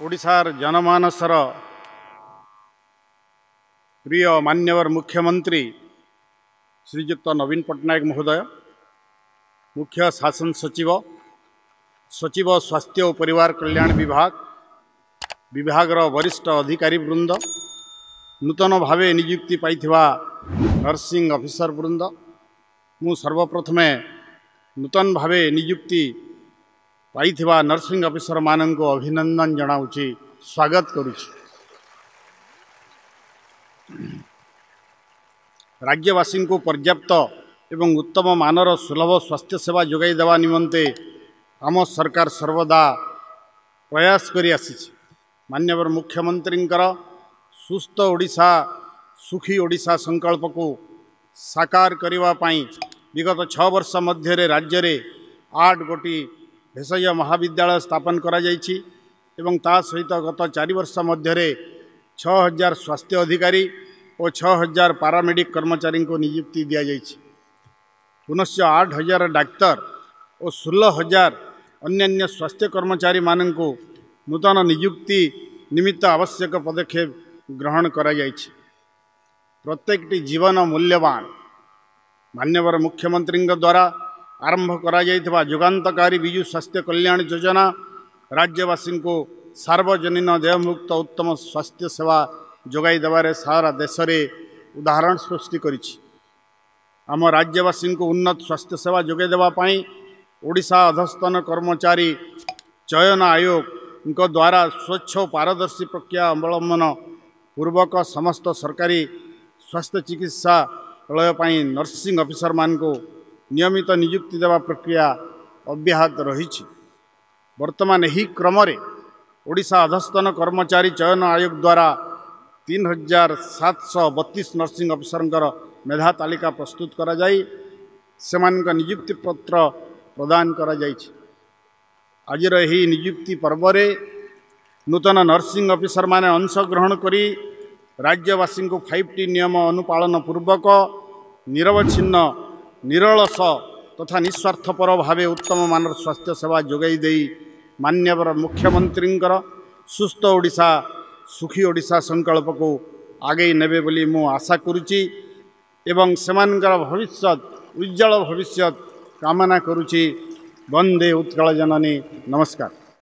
ଓଡ଼ିଶାର ଜନମାନସର ପ୍ରିୟ ମାନ୍ୟବର ମୁଖ୍ୟମନ୍ତ୍ରୀ ଶ୍ରୀଯୁକ୍ତ ନବୀନ ପଟ୍ଟନାୟକ ମହୋଦୟ ମୁଖ୍ୟ ଶାସନ ସଚିବ ସଚିବ ସ୍ୱାସ୍ଥ୍ୟ ଓ ପରିବାର କଲ୍ୟାଣ ବିଭାଗ ବିଭାଗର ବରିଷ୍ଠ ଅଧିକାରୀ ବୃନ୍ଦ ନୂତନ ଭାବେ ନିଯୁକ୍ତି ପାଇଥିବା ନର୍ସିଂ ଅଫିସର ବୃନ୍ଦ ମୁଁ ସର୍ବପ୍ରଥମେ ନୂତନ ଭାବେ ନିଯୁକ୍ତି ପାଇଥିବା ନର୍ସିଂ ଅଫିସରମାନଙ୍କୁ ଅଭିନନ୍ଦନ ଜଣାଉଛି ସ୍ୱାଗତ କରୁଛି। ରାଜ୍ୟବାସୀଙ୍କୁ ପର୍ଯ୍ୟାପ୍ତ ଏବଂ ଉତ୍ତମ ମାନର ସୁଲଭ ସ୍ୱାସ୍ଥ୍ୟ ସେବା ଯୋଗାଇ ଦେବା ନିମନ୍ତେ ଆମ ସରକାର ସର୍ବଦା ପ୍ରୟାସ କରି ଆସିଛି। ମାନ୍ୟବର ମୁଖ୍ୟମନ୍ତ୍ରୀଙ୍କର ସୁସ୍ଥ ଓଡ଼ିଶା ସୁଖୀ ଓଡ଼ିଶା ସଂକଳ୍ପକୁ ସାକାର କରିବା ପାଇଁ ବିଗତ ଛଅ ବର୍ଷ ମଧ୍ୟରେ ରାଜ୍ୟରେ ଆଠ ଗୋଟି ଭେଷଜ ମହାବିଦ୍ୟାଳୟ ସ୍ଥାପନ କରାଯାଇଛି ଏବଂ ତା ସହିତ ଗତ ଚାରି ବର୍ଷ ମଧ୍ୟରେ ଛଅ ହଜାର ସ୍ୱାସ୍ଥ୍ୟ ଅଧିକାରୀ ଓ ଛଅ ହଜାର ପାରାମେଡ଼ିକ୍ କର୍ମଚାରୀଙ୍କୁ ନିଯୁକ୍ତି ଦିଆଯାଇଛି। ପୁନଶ୍ଚ ଆଠ ହଜାର ଡାକ୍ତର ଓ ଷୋହଳ ହଜାର ଅନ୍ୟାନ୍ୟ ସ୍ୱାସ୍ଥ୍ୟ କର୍ମଚାରୀମାନଙ୍କୁ ନୂତନ ନିଯୁକ୍ତି ନିମିତ୍ତ ଆବଶ୍ୟକ ପଦକ୍ଷେପ ଗ୍ରହଣ କରାଯାଇଛି। ପ୍ରତ୍ୟେକଟି ଜୀବନ ମୂଲ୍ୟବାନ। ମାନ୍ୟବର ମୁଖ୍ୟମନ୍ତ୍ରୀଙ୍କ ଦ୍ୱାରା ଆରମ୍ଭ କରାଯାଇଥିବା ଯୁଗାନ୍ତକାରୀ ବିଜୁ ସ୍ୱାସ୍ଥ୍ୟ କଲ୍ୟାଣ ଯୋଜନା ରାଜ୍ୟବାସୀଙ୍କୁ ସାର୍ବଜନୀନ ଦେୟମୁକ୍ତ ଉତ୍ତମ ସ୍ୱାସ୍ଥ୍ୟ ସେବା ଯୋଗାଇ ଦେବାରେ ସାରା ଦେଶରେ ଉଦାହରଣ ସୃଷ୍ଟି କରିଛି ଆମ ରାଜ୍ୟବାସୀଙ୍କୁ ଉନ୍ନତ ସ୍ୱାସ୍ଥ୍ୟ ସେବା ଯୋଗାଇ ଦେବା ପାଇଁ ଓଡ଼ିଶା ଅଧସ୍ତନ କର୍ମଚାରୀ ଚୟନ ଆୟୋଗଙ୍କ ଦ୍ୱାରା ସ୍ୱଚ୍ଛ ଓ ପାରଦର୍ଶୀ ପ୍ରକ୍ରିୟା ଅବଲମ୍ବନ ପୂର୍ବକ ସମସ୍ତ ସରକାରୀ ସ୍ୱାସ୍ଥ୍ୟ ଚିକିତ୍ସାଳୟ ପାଇଁ ନର୍ସିଂ ଅଫିସରମାନଙ୍କୁ ନିୟମିତ ନିଯୁକ୍ତି ଦେବା ପ୍ରକ୍ରିୟା ଅବ୍ୟାହତ ରହିଛି। ବର୍ତ୍ତମାନ ଏହି କ୍ରମରେ ଓଡ଼ିଶା ଅଧସ୍ତନ କର୍ମଚାରୀ ଚୟନ ଆୟୋଗ ଦ୍ୱାରା ତିନି ହଜାର ସାତଶହ ବତିଶ ନର୍ସିଂ ଅଫିସରଙ୍କର ମେଧା ତାଲିକା ପ୍ରସ୍ତୁତ କରାଯାଇ ସେମାନଙ୍କ ନିଯୁକ୍ତି ପତ୍ର ପ୍ରଦାନ କରାଯାଇଛି। ଆଜିର ଏହି ନିଯୁକ୍ତି ପର୍ବରେ ନୂତନ ନର୍ସିଂ ଅଫିସରମାନେ ଅଂଶଗ୍ରହଣ କରି ରାଜ୍ୟବାସୀଙ୍କୁ ଫାଇଭ୍ ଟି ନିୟମ ଅନୁପାଳନ ପୂର୍ବକ ନିରବଚ୍ଛିନ୍ନ ନିରଳସ ତଥା ନିସ୍ୱାର୍ଥପର ଭାବେ ଉତ୍ତମ ମାନର ସ୍ୱାସ୍ଥ୍ୟ ସେବା ଯୋଗାଇ ଦେଇ ମାନ୍ୟବର ମୁଖ୍ୟମନ୍ତ୍ରୀଙ୍କର ସୁସ୍ଥ ଓଡ଼ିଶା ସୁଖୀ ଓଡ଼ିଶା ସଂକଳ୍ପକୁ ଆଗେଇ ନେବେ ବୋଲି ମୁଁ ଆଶା କରୁଛି ଏବଂ ସେମାନଙ୍କର ଭବିଷ୍ୟତ ଉଜ୍ଜଳ ଭବିଷ୍ୟତ କାମନା କରୁଛି। ବନ୍ଦେ ଉତ୍କଳ ଜନନୀ। ନମସ୍କାର।